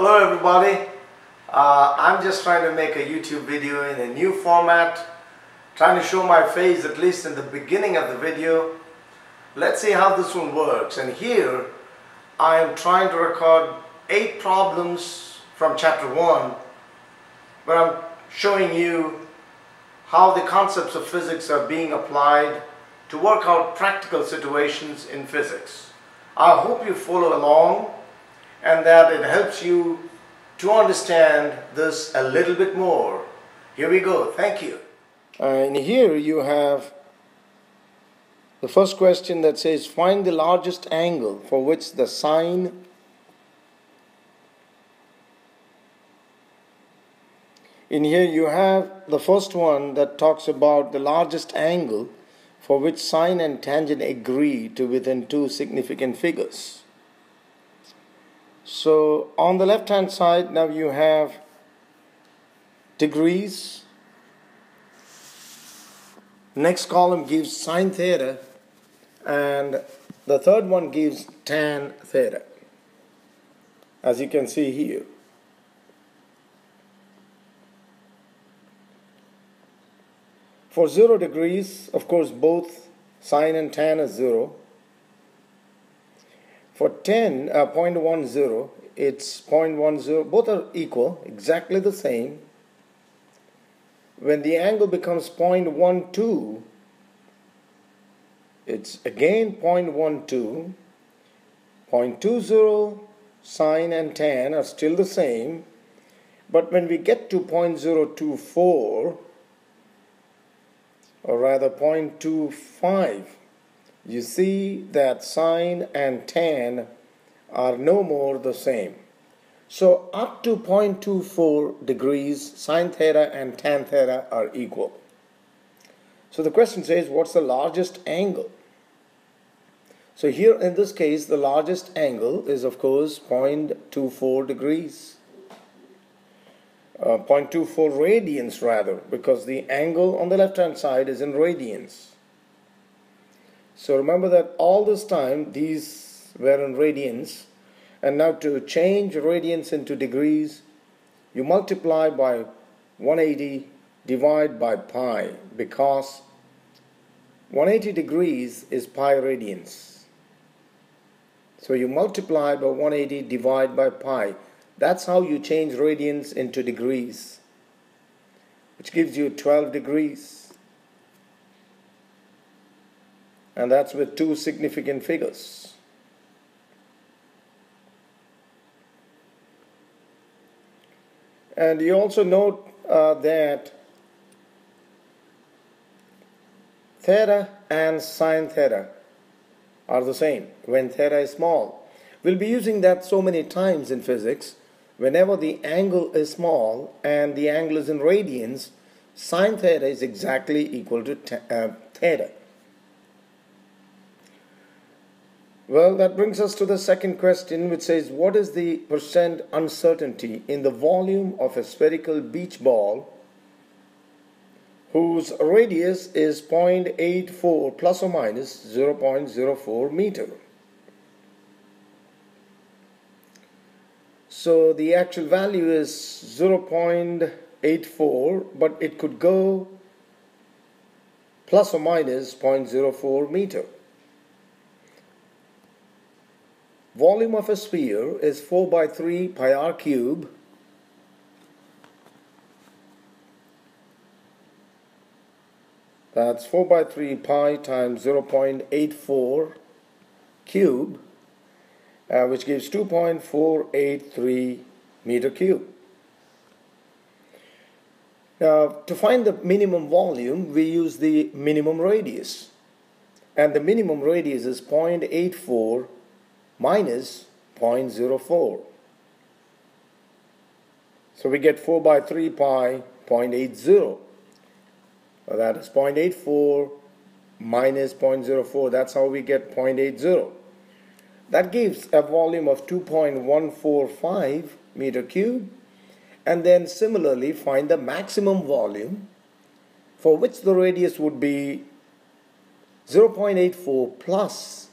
Hello everybody. Uh, I'm just trying to make a YouTube video in a new format. Trying to show my face at least in the beginning of the video. Let's see how this one works. And here I am trying to record eight problems from chapter 1 where I'm showing you how the concepts of physics are being applied to work out practical situations in physics. I hope you follow along and that it helps you to understand this a little bit more. Here we go. Thank you. And here you have the first question that says find the largest angle for which the sine in here you have the first one that talks about the largest angle for which sine and tangent agree to within two significant figures. So on the left hand side now you have degrees. Next column gives sine theta and the third one gives tan theta as you can see here. For 0 degrees, of course, both sine and tan is 0. For 10, uh, 0.10, it's 0.10, both are equal, exactly the same. When the angle becomes 0.12, it's again 0.12, 0.20, sine and tan are still the same. But when we get to 0.024, or rather 0.25, you see that sine and tan are no more the same. So up to 0.24 degrees, sine theta and tan theta are equal. So the question says, what's the largest angle? So here in this case, the largest angle is of course 0.24 degrees. Uh, 0.24 radians rather, because the angle on the left hand side is in radians. So remember that all this time these were in radians and now to change radians into degrees you multiply by 180 divide by pi because 180 degrees is pi radians. So you multiply by 180 divide by pi. That's how you change radians into degrees which gives you 12 degrees. And that's with two significant figures. And you also note uh, that theta and sine theta are the same when theta is small. We'll be using that so many times in physics. Whenever the angle is small and the angle is in radians, sine theta is exactly equal to uh, theta. Well, that brings us to the second question, which says, what is the percent uncertainty in the volume of a spherical beach ball whose radius is 0.84 plus or minus 0.04 meter? So the actual value is 0.84, but it could go plus or minus 0.04 meter. Volume of a sphere is 4 by 3 pi r cube That's 4 by 3 pi times 0.84 cube, uh, which gives 2.483 meter cube. Now, to find the minimum volume, we use the minimum radius. And the minimum radius is 0.84 minus 0.04. So we get 4 by 3 pi 0.80. So that is 0.84 minus 0.04. That's how we get 0.80. That gives a volume of 2.145 meter cube. And then similarly find the maximum volume for which the radius would be 0.84 plus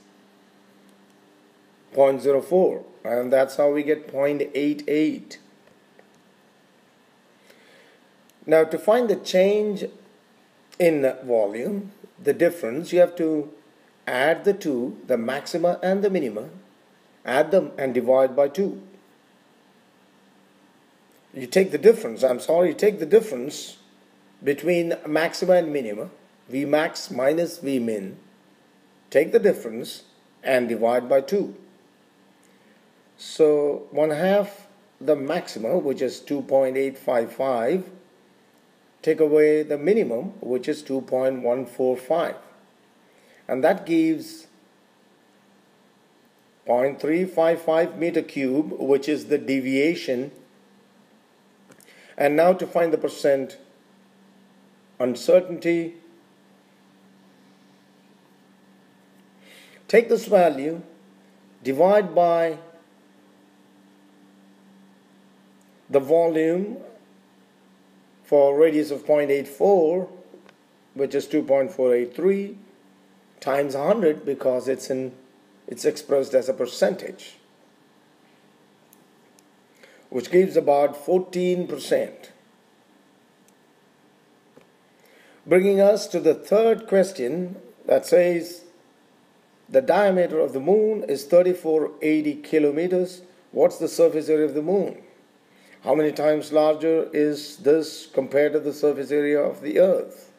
0.04 and that's how we get 0.88 now to find the change in volume the difference you have to add the two the maxima and the minima add them and divide by 2 you take the difference I'm sorry you take the difference between maxima and minima V max minus V min take the difference and divide by 2 so 1 half the maximum which is 2.855 take away the minimum which is 2.145 and that gives 0.355 meter cube which is the deviation. And now to find the percent uncertainty take this value divide by the volume for radius of 0.84 which is 2.483 times 100 because it's in it's expressed as a percentage which gives about 14% bringing us to the third question that says the diameter of the moon is 3480 kilometers. What's the surface area of the moon how many times larger is this compared to the surface area of the Earth?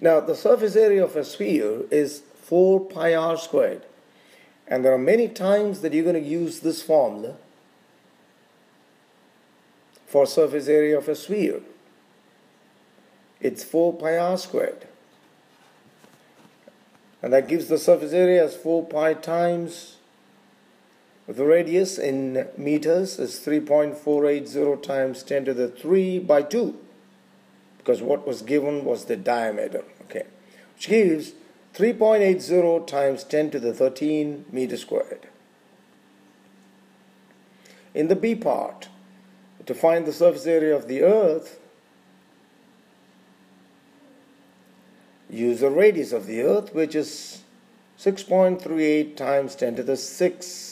Now, the surface area of a sphere is 4 pi r squared. And there are many times that you're going to use this formula for surface area of a sphere. It's 4 pi r squared. And that gives the surface area as 4 pi times the radius in meters is 3.480 times 10 to the 3 by 2 because what was given was the diameter okay? Which gives 3.80 times 10 to the 13 meter squared. In the B part to find the surface area of the earth use the radius of the earth which is 6.38 times 10 to the 6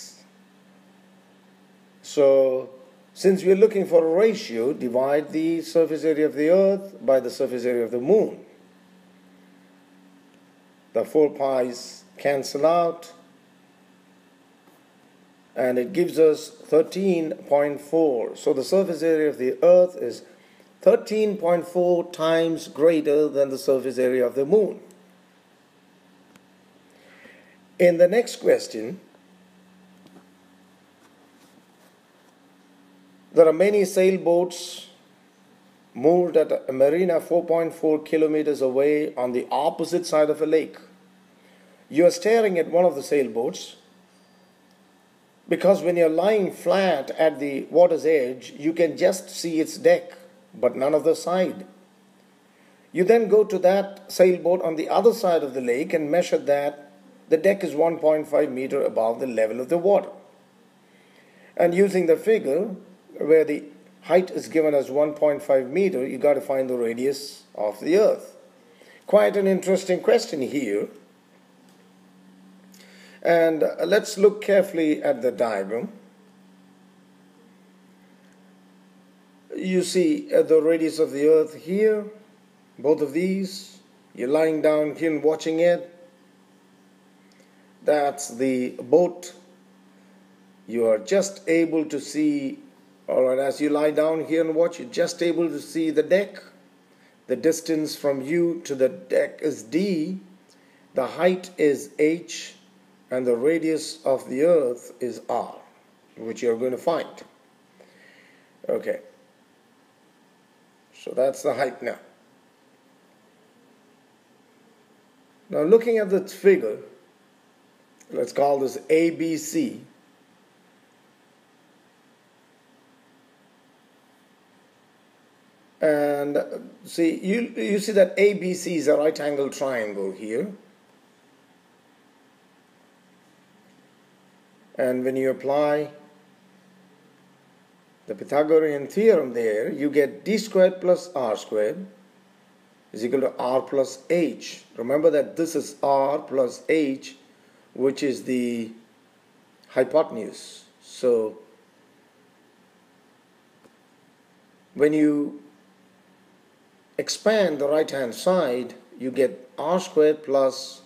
so since we're looking for a ratio, divide the surface area of the earth by the surface area of the moon. The 4 pi's cancel out and it gives us 13.4. So the surface area of the earth is 13.4 times greater than the surface area of the moon. In the next question, There are many sailboats moored at a marina 4.4 kilometers away on the opposite side of a lake. You are staring at one of the sailboats because when you're lying flat at the water's edge, you can just see its deck, but none of the side. You then go to that sailboat on the other side of the lake and measure that the deck is 1.5 meter above the level of the water. And using the figure, where the height is given as 1.5 meter, you got to find the radius of the earth. Quite an interesting question here. And uh, let's look carefully at the diagram. You see uh, the radius of the earth here, both of these. You're lying down here and watching it. That's the boat. You are just able to see Alright, as you lie down here and watch, you're just able to see the deck. The distance from you to the deck is D, the height is H, and the radius of the earth is R, which you're going to find. Okay. So that's the height now. Now looking at the figure, let's call this ABC. And uh, see, you, you see that ABC is a right angle triangle here. And when you apply the Pythagorean theorem there, you get d squared plus r squared is equal to r plus h. Remember that this is r plus h, which is the hypotenuse. So when you expand the right hand side, you get r squared plus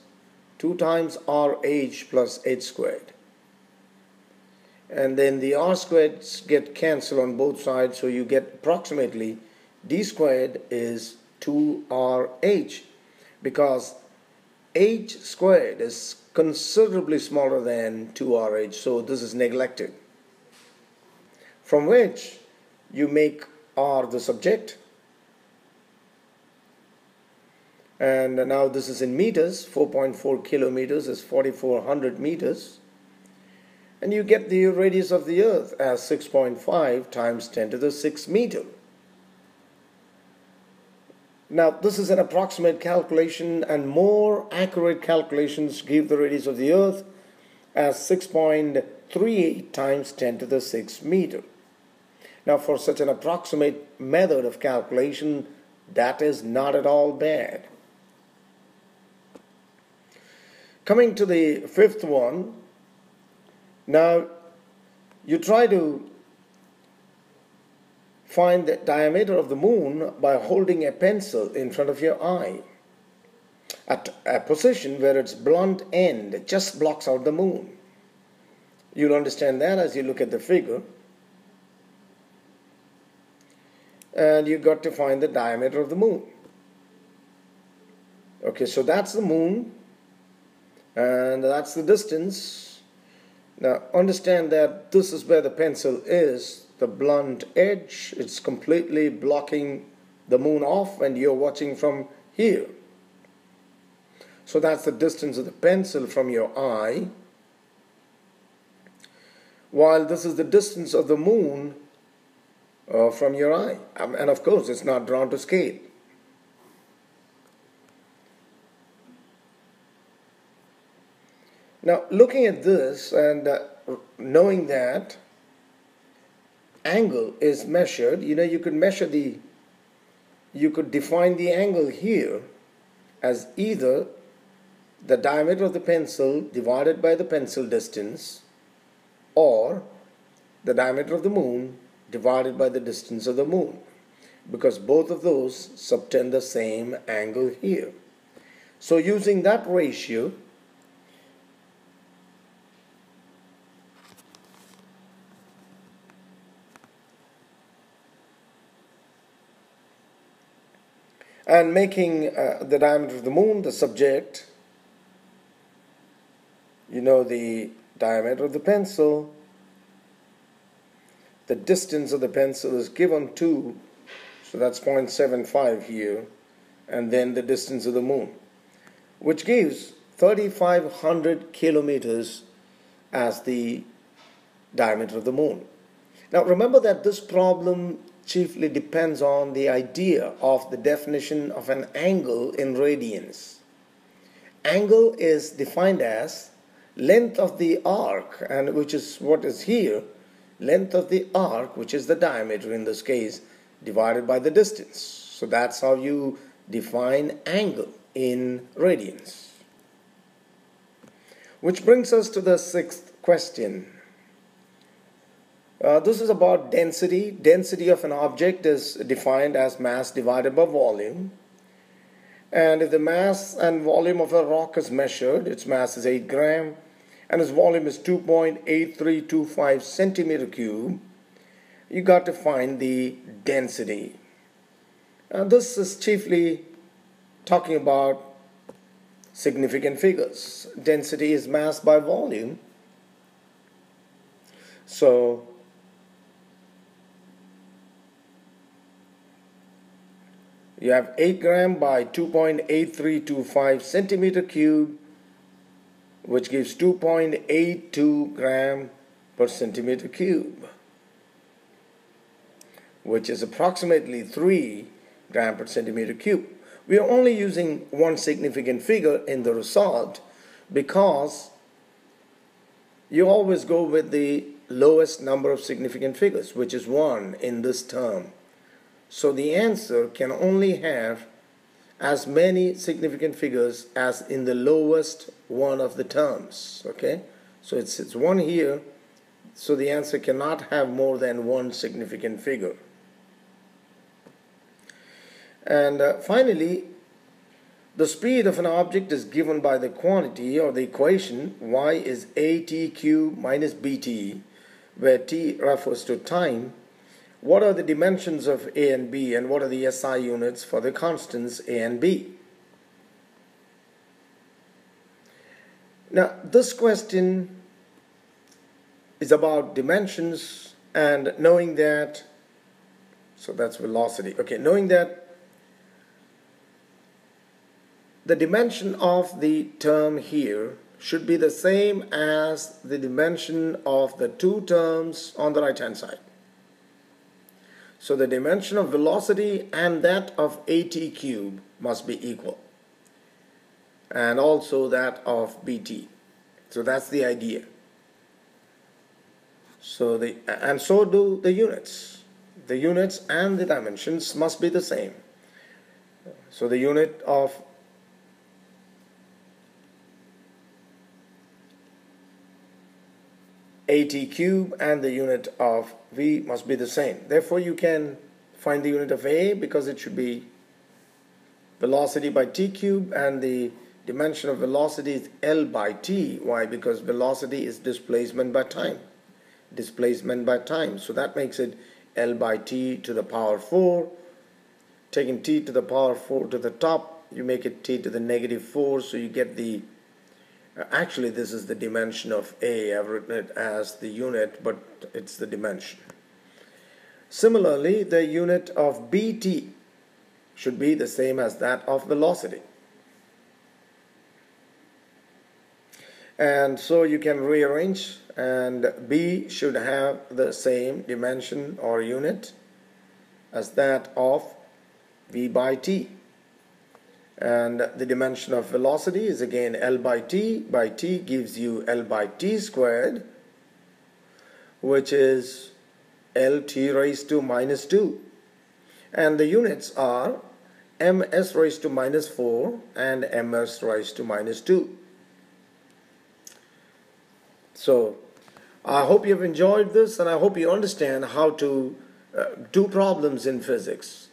2 times rh plus h squared. And then the r squareds get cancelled on both sides, so you get approximately d squared is 2rh because h squared is considerably smaller than 2rh, so this is neglected. From which you make r the subject, and now this is in meters, 4.4 kilometers is 4400 meters, and you get the radius of the earth as 6.5 times 10 to the 6 meter. Now, this is an approximate calculation, and more accurate calculations give the radius of the Earth as 6.38 times 10 to the 6 meter. Now, for such an approximate method of calculation, that is not at all bad. Coming to the fifth one, now you try to Find the diameter of the moon by holding a pencil in front of your eye at a position where its blunt end just blocks out the moon. You'll understand that as you look at the figure. And you've got to find the diameter of the moon. Okay, so that's the moon, and that's the distance. Now, understand that this is where the pencil is the blunt edge. It's completely blocking the moon off and you're watching from here. So that's the distance of the pencil from your eye. While this is the distance of the moon uh, from your eye. Um, and of course, it's not drawn to scale. Now, looking at this and uh, knowing that, angle is measured, you know, you could measure the, you could define the angle here as either the diameter of the pencil divided by the pencil distance or the diameter of the moon divided by the distance of the moon because both of those subtend the same angle here. So using that ratio, and making uh, the diameter of the moon the subject, you know the diameter of the pencil, the distance of the pencil is given to, so that's 0.75 here, and then the distance of the moon, which gives 3500 kilometers as the diameter of the moon. Now remember that this problem chiefly depends on the idea of the definition of an angle in radians. Angle is defined as length of the arc, and which is what is here, length of the arc, which is the diameter in this case, divided by the distance. So that's how you define angle in radians. Which brings us to the sixth question. Uh, this is about density. Density of an object is defined as mass divided by volume. And if the mass and volume of a rock is measured, its mass is 8 gram and its volume is 2.8325 centimeter cube, you got to find the density. And this is chiefly talking about significant figures. Density is mass by volume. So you have 8 gram by 2.8325 centimeter cube which gives 2.82 gram per centimeter cube which is approximately 3 gram per centimeter cube. We are only using one significant figure in the result because you always go with the lowest number of significant figures which is 1 in this term. So the answer can only have as many significant figures as in the lowest one of the terms. Okay, so it's, it's 1 here, so the answer cannot have more than one significant figure. And uh, finally, the speed of an object is given by the quantity or the equation y is at cubed minus bt, where t refers to time. What are the dimensions of a and b, and what are the SI units for the constants a and b? Now, this question is about dimensions and knowing that, so that's velocity. Okay, knowing that the dimension of the term here should be the same as the dimension of the two terms on the right hand side. So the dimension of velocity and that of at cube must be equal and also that of bt. So that's the idea. So the and so do the units. The units and the dimensions must be the same. So the unit of at cube and the unit of v must be the same. Therefore, you can find the unit of a because it should be velocity by t cube and the dimension of velocity is L by t. Why? Because velocity is displacement by time. Displacement by time. So that makes it L by t to the power 4. Taking t to the power 4 to the top, you make it t to the negative 4, so you get the Actually, this is the dimension of A. I've written it as the unit, but it's the dimension. Similarly, the unit of BT should be the same as that of velocity. And so you can rearrange and B should have the same dimension or unit as that of V by T and the dimension of velocity is again L by T by T gives you L by T squared which is LT raised to minus 2 and the units are ms raised to minus 4 and ms raised to minus 2 so I hope you've enjoyed this and I hope you understand how to uh, do problems in physics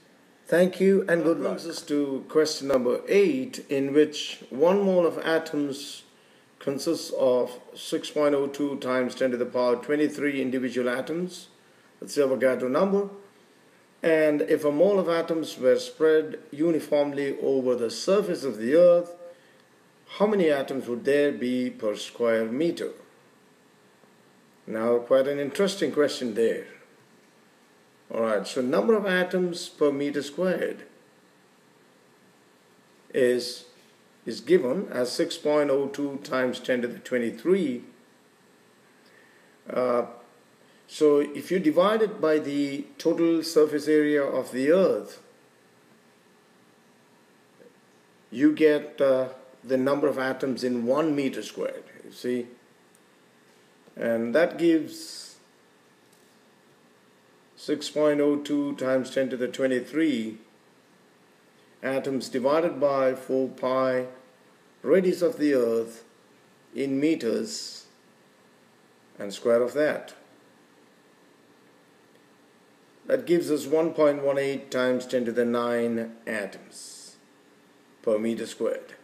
Thank you and good luck. brings us to question number 8 in which 1 mole of atoms consists of 6.02 times 10 to the power 23 individual atoms. That's the Avogadro number. And if a mole of atoms were spread uniformly over the surface of the earth, how many atoms would there be per square meter? Now, quite an interesting question there. Alright, so number of atoms per meter squared is, is given as 6.02 times 10 to the 23. Uh, so if you divide it by the total surface area of the earth, you get uh, the number of atoms in one meter squared, you see. And that gives 6.02 times 10 to the 23 atoms divided by 4 pi radius of the earth in meters and square of that. That gives us 1.18 times 10 to the 9 atoms per meter squared.